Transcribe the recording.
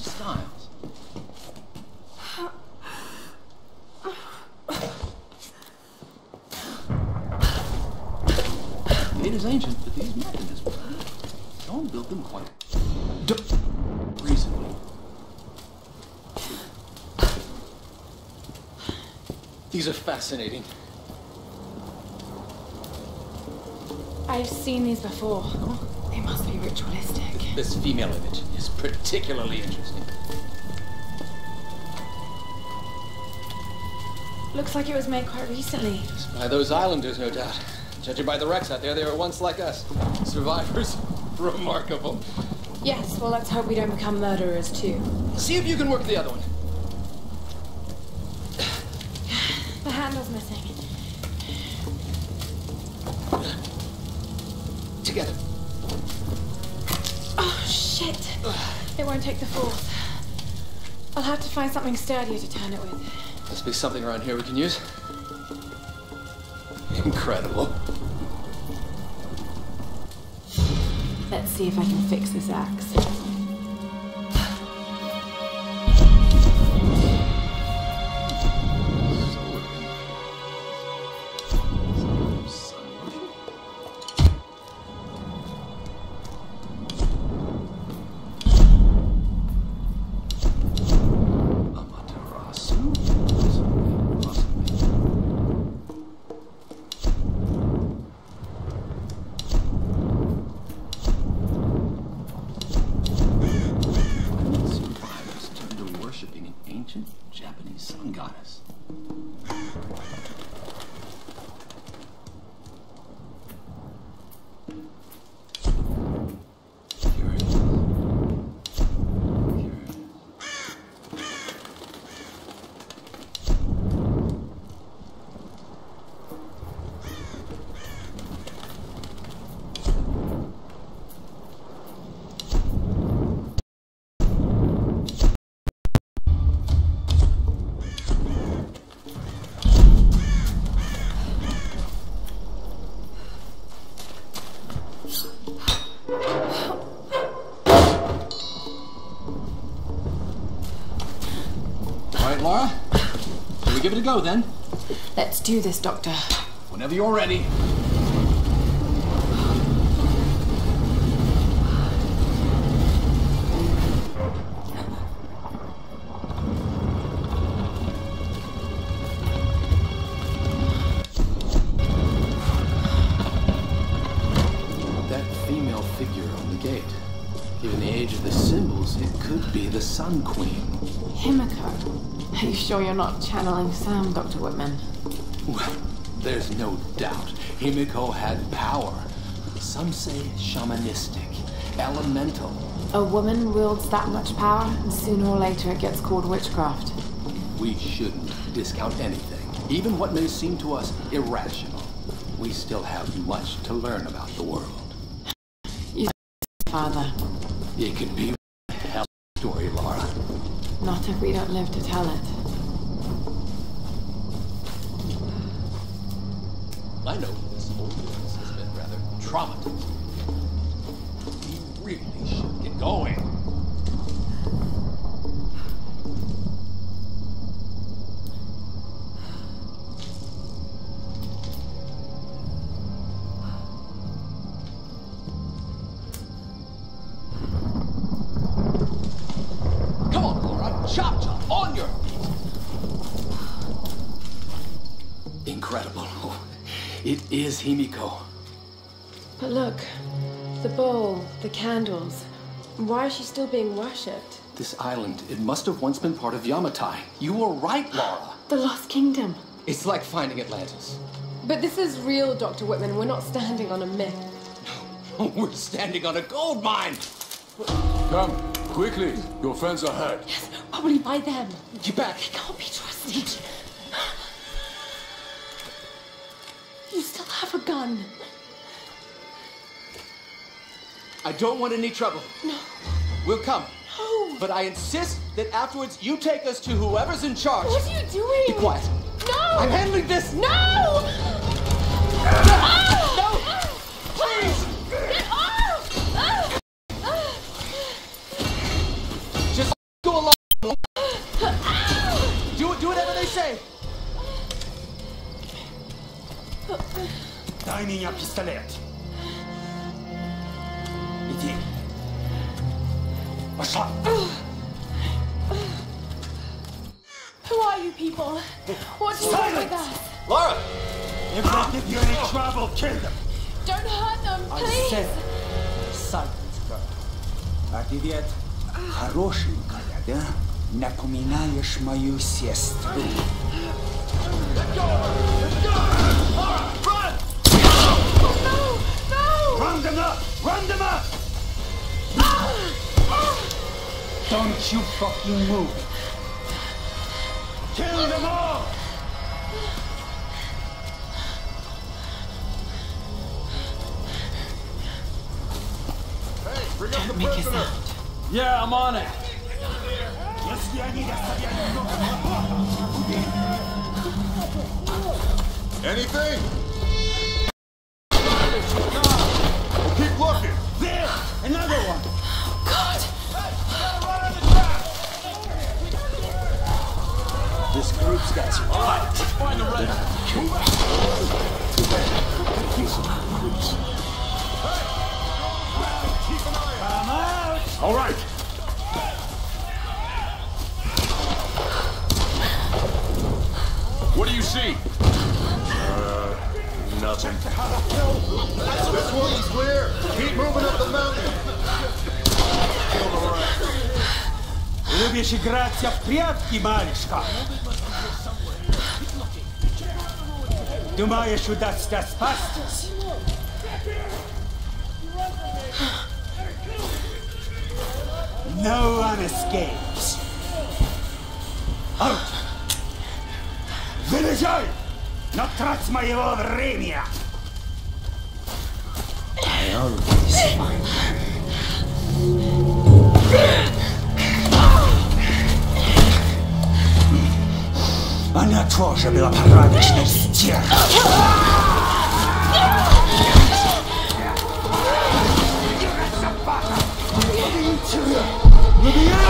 styles. It is ancient, but these mechanisms, don't build them quite d- recently. These are fascinating. I've seen these before. They must be ritualistic. This female image is particularly interesting. Looks like it was made quite recently. By those islanders, no doubt. Judging by the wrecks out there, they were once like us. Survivors. Remarkable. Yes, well, let's hope we don't become murderers too. See if you can work the other one. The handle's missing. Together. It won't take the fourth. I'll have to find something sturdier to turn it with. Must be something around here we can use. Incredible. Let's see if I can fix this axe. Right, Lara. Shall we give it a go then? Let's do this, Doctor. Whenever you're ready. That female figure on the gate. Given the age of the it could be the Sun Queen. Himiko. Are you sure you're not channeling Sam, Dr. Whitman? Well, there's no doubt Himiko had power. Some say shamanistic, elemental. A woman wields that much power, and sooner or later it gets called witchcraft. We shouldn't discount anything, even what may seem to us irrational. We still have much to learn about the world. You Father, It could be story, Lara. not if we don't live to tell it. I know this whole business has been rather traumatizing. We really should get going. Lara. Chop chop on your feet. Incredible. It is Himiko. But look, the bowl, the candles. Why is she still being worshipped? This island, it must have once been part of Yamatai. You were right, Lara. The Lost Kingdom. It's like finding Atlantis. But this is real, Dr. Whitman. We're not standing on a myth. No, We're standing on a gold mine. Come, quickly. Your friends are hurt. Yes, probably by them. Get back. Can't be trusted. You still have a gun. I don't want any trouble. No. We'll come. No. But I insist that afterwards you take us to whoever's in charge. What are you doing? Be quiet. No. I'm handling this. No. No! Иди. Пошла. Who are you people? What do you want with us? Lara! If they give you any trouble, kill them. Don't hurt them, please. I said, silence, girl. А ты ведь хорошенькая, да? Напоминаешь мою сестру. Let go! Round them up! Round them up! Don't you fucking move! Kill them all! Hey, bring Can't up the make prisoner! It yeah, I'm on it! Anything? This one's clear. Keep moving up the mountain. Любишь играться в прятки, малышка? Думаешь, удастся спастись? No one escapes. Out! Вылезай! Но трать моего времени! Она тоже была порядочной стервой. Набирай!